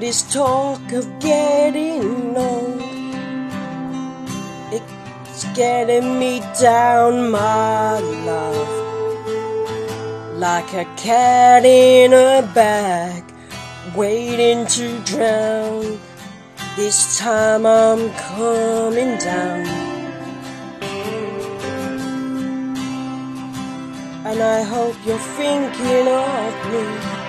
this talk of getting old, it's getting me down, my love. Like a cat in a bag, waiting to drown. This time I'm coming down. And I hope you're thinking of me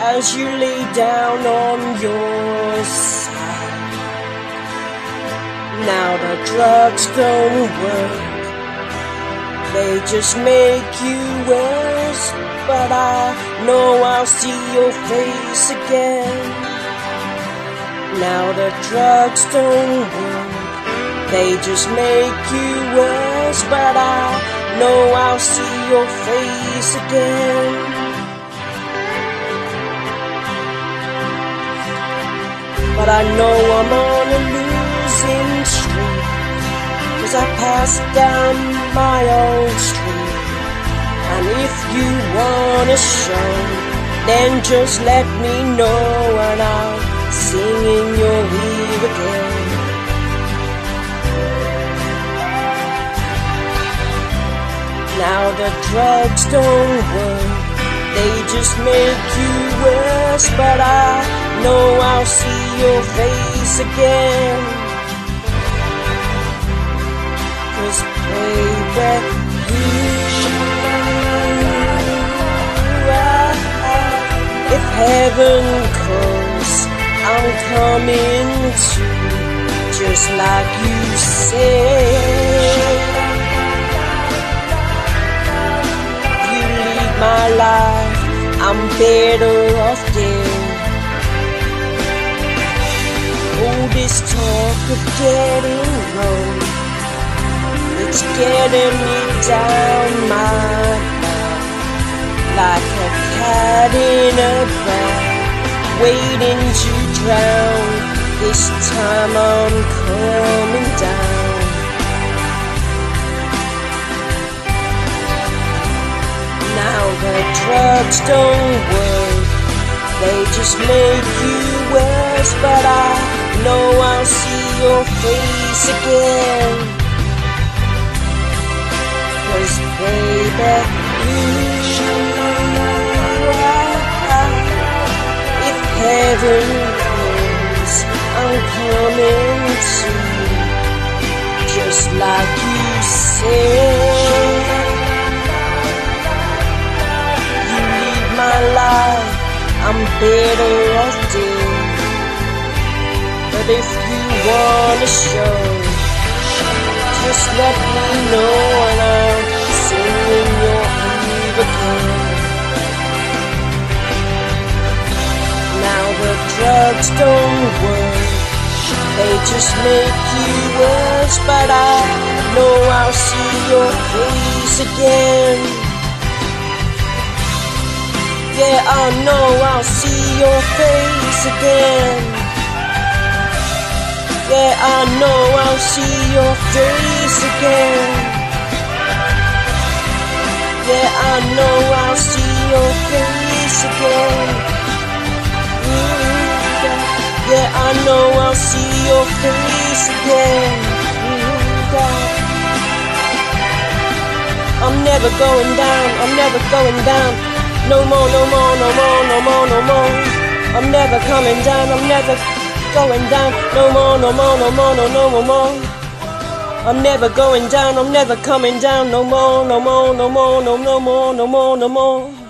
as you lay down on your side. Now the drugs don't work, they just make you worse. But I know I'll see your face again. Now the drugs don't work, they just make you worse. But I know I'll see your face again. But I know I'm on a losing streak. Cause I passed down my old street And if you wanna show Then just let me know And I'll sing in your ear again. Now the drugs don't work. They just make you worse. But I know I'll see your face again. Cause baby, you, if heaven calls, I'm coming to, just like you said. You lead my life, I'm better off dead. This talk of getting old, it's getting me down my back like a cat in a bag, waiting to drown. This time I'm coming down. Now the drugs don't work, they just make you worse, your face again. Cause baby, you if heaven calls, I'm coming to just like you said. You lead my life, I'm better off dead. But if you wanna show, just let me know and I'll sing in your again. Now the drugs don't work, they just make you worse. But I know I'll see your face again. Yeah, I know I'll see your face again. Yeah, I know I'll see your face again. Yeah, I know I'll see your face again. Mm, yeah, I know I'll see your face again. Mm, I'm never going down, I'm never going down. No more, no more, no more, no more, no more. I'm never coming down, I'm never going down. No more, no more, no more, no, no, no more. I'm never going down, I'm never coming down. No more, no more, no more, no, no more, no more, no more.